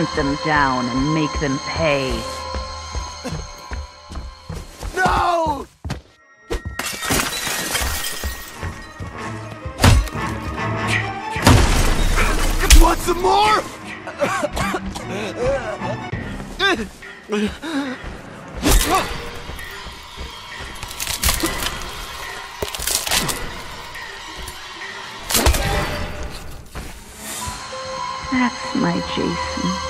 Hunt them down and make them pay. No! Want some more? That's my Jason.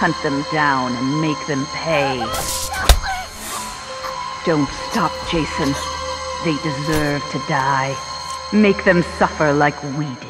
Hunt them down and make them pay. Don't stop, Jason. They deserve to die. Make them suffer like we did.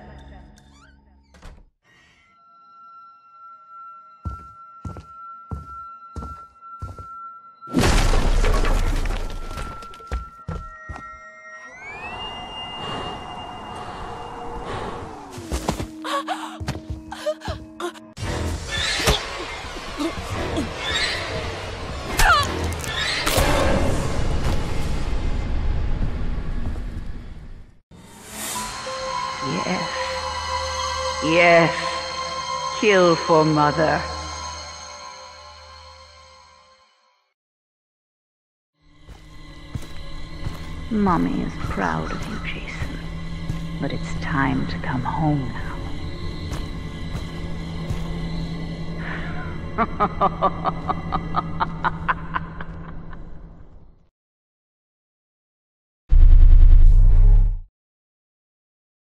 Yes. Kill for mother. Mommy is proud of you, Jason. But it's time to come home now.